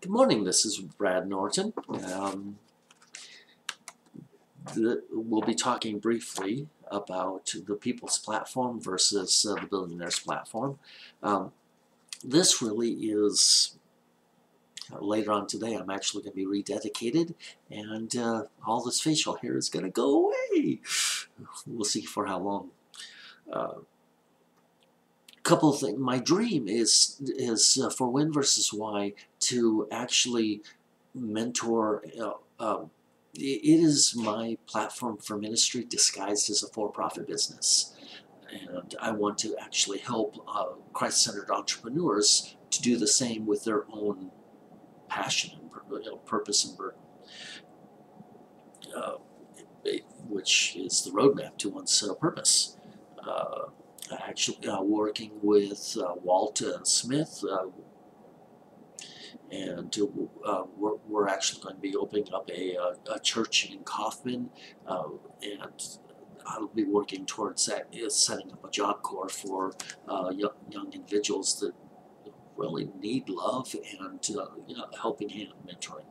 Good morning, this is Brad Norton. Um, the, we'll be talking briefly about the People's Platform versus uh, the Billionaires Platform. Um, this really is, uh, later on today, I'm actually going to be rededicated, and uh, all this facial hair is going to go away. We'll see for how long. Uh, couple of things. My dream is is uh, for Win versus Why to actually mentor. Uh, um, it is my platform for ministry disguised as a for-profit business, and I want to actually help uh, Christ-centered entrepreneurs to do the same with their own passion and know, purpose and burden. Uh, which is the roadmap to one's uh, purpose. Actually uh, working with uh, Walt Smith, uh, and uh, we're, we're, actually going to be opening up a, a church in Kaufman, uh, and I'll be working towards that, setting up a job corps for young, young, individuals that really need love and you know, helping hand mentoring.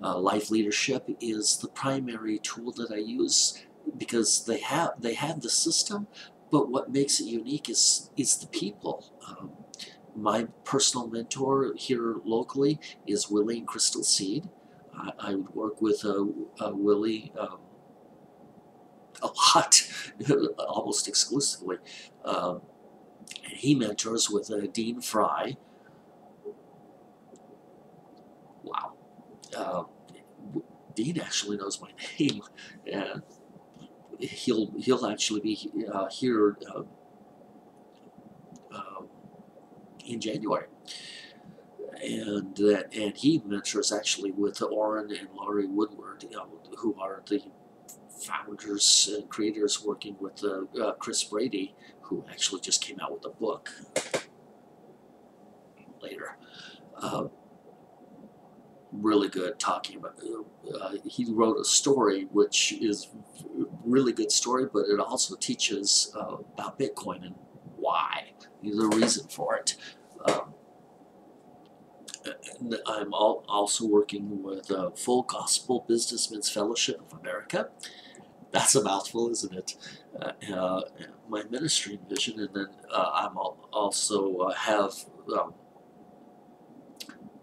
life leadership is the primary tool that I use because they have they have the system, but what makes it unique is is the people. Um, my personal mentor here locally is Willie and Crystal Seed. I, I would work with uh, uh, Willie um, a lot, almost exclusively. Um, and he mentors with uh, Dean Fry. Wow. Uh, Dean actually knows my name. And he'll he'll actually be uh, here uh, uh, in January, and that and he mentors actually with Orrin and Laurie Woodward, you know, who are the founders and creators working with uh, Chris Brady, who actually just came out with a book later. Uh, really good talking about. Uh, he wrote a story which is really good story, but it also teaches uh, about Bitcoin and why, the reason for it. Um, I'm also working with a Full Gospel Businessmen's Fellowship of America. That's a mouthful, isn't it? Uh, uh, my ministry vision, and then uh, I'm also uh, have um,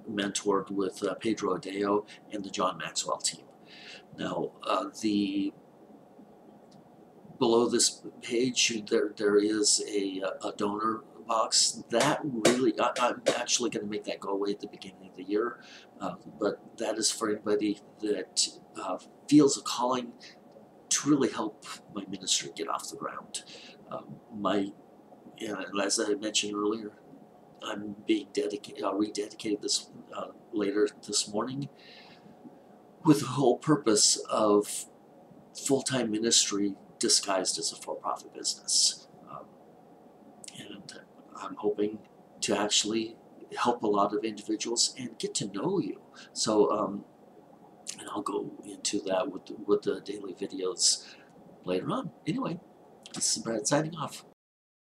mentored with uh, Pedro Adao and the John Maxwell team. Now, uh, the below this page, there there is a, a donor box. That really, I, am actually going to make that go away at the beginning of the year, uh, but that is for anybody that uh, feels a calling to really help my ministry get off the ground. Um, my, as I mentioned earlier, I'm being dedicated, uh, rededicated this uh, later this morning with the whole purpose of full-time ministry disguised as a for-profit business. I'm hoping to actually help a lot of individuals and get to know you. So, um, and I'll go into that with, with the daily videos later on. Anyway, this is Brad signing off.